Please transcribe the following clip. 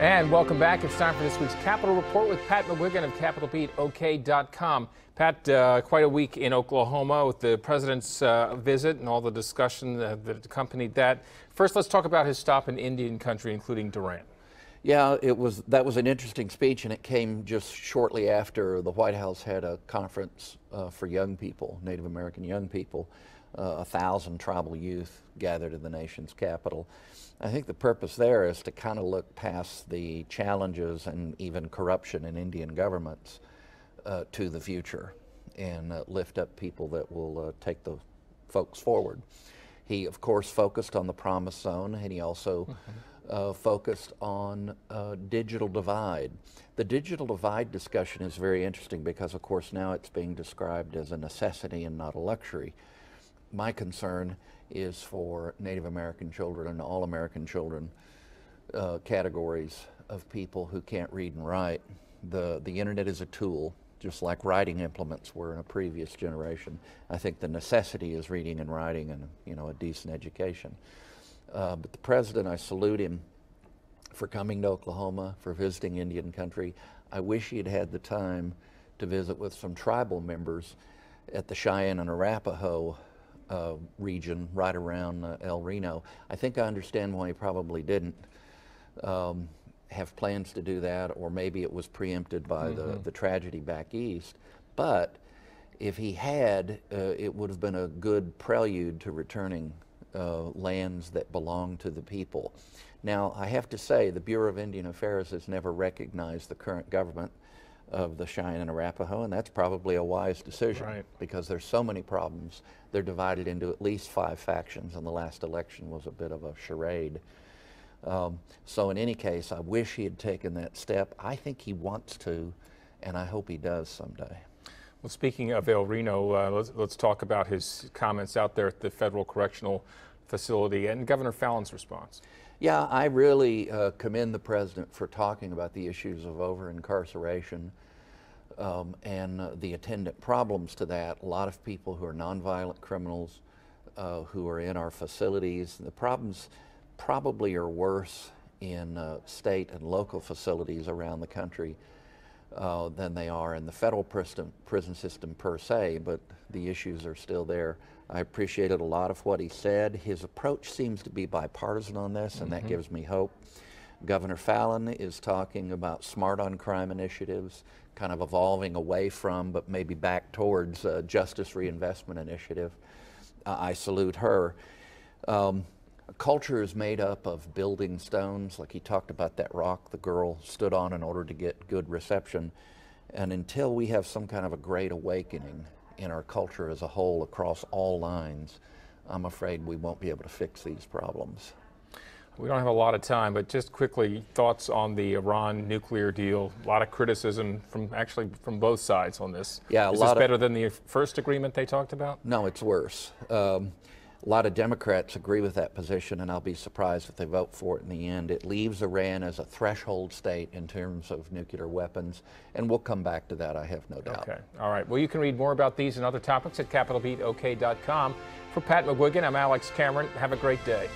And welcome back. It's time for this week's Capitol Report with Pat McGuigan of CapitolBeatOK.com. Pat, uh, quite a week in Oklahoma with the president's uh, visit and all the discussion that, that accompanied that. First, let's talk about his stop in Indian country, including Durant. Yeah, it was that was an interesting speech, and it came just shortly after the White House had a conference uh, for young people, Native American young people. Uh, a thousand tribal youth gathered in the nation's capital. I think the purpose there is to kind of look past the challenges and even corruption in Indian governments uh, to the future and uh, lift up people that will uh, take the folks forward. He, of course, focused on the Promise Zone, and he also mm -hmm uh, focused on uh, digital divide. The digital divide discussion is very interesting because, of course, now it's being described as a necessity and not a luxury. My concern is for Native American children and all American children uh, categories of people who can't read and write. The, the internet is a tool, just like writing implements were in a previous generation. I think the necessity is reading and writing and you know a decent education. Uh, but the president, I salute him for coming to Oklahoma, for visiting Indian country. I wish he had had the time to visit with some tribal members at the Cheyenne and Arapaho uh, region right around uh, El Reno. I think I understand why he probably didn't um, have plans to do that, or maybe it was preempted by mm -hmm. the, mm-hmm. the tragedy back east. But if he had, uh, it would have been a good prelude to returning uh, lands that belong to the people. Now, I have to say, the Bureau of Indian Affairs has never recognized the current government of the Cheyenne and Arapaho, and that's probably a wise decision right. because there's so many problems. They're divided into at least five factions, and the last election was a bit of a charade. Um, so in any case, I wish he had taken that step. I think he wants to, and I hope he does someday. Well, speaking of El Reno, uh, let's, let's, talk about his comments out there at the Federal Correctional Facility and Governor Fallin's response. Yeah, I really uh, commend the president for talking about the issues of over incarceration um, and uh, the attendant problems to that. A lot of people who are nonviolent criminals uh, who are in our facilities, the problems probably are worse in uh, state and local facilities around the country uh, than they are in the federal prison, prison system per se, but the issues are still there. I appreciated a lot of what he said. His approach seems to be bipartisan on this, and mm -hmm. that mm-hmm. gives me hope. Governor Fallin is talking about smart on crime initiatives, kind of evolving away from, but maybe back towards uh, justice reinvestment initiative. Uh, I salute her. Um, culture is made up of building stones, like he talked about that rock the girl stood on in order to get good reception. And until we have some kind of a great awakening in our culture as a whole across all lines, I'm afraid we won't be able to fix these problems. We don't have a lot of time, but just quickly, thoughts on the Iran nuclear deal. A lot of criticism from actually from both sides on this. Yeah, a Is lot this better than the first agreement they talked about? No, it's worse. Um, a lot of Democrats agree with that position, and I'll be surprised if they vote for it in the end. It leaves Iran as a threshold state in terms of nuclear weapons, and we'll come back to that, I have no doubt. Okay. All right. Well, you can read more about these and other topics at capitolbeatok.com. For Pat McGuigan, I'm Alex Cameron. Have a great day.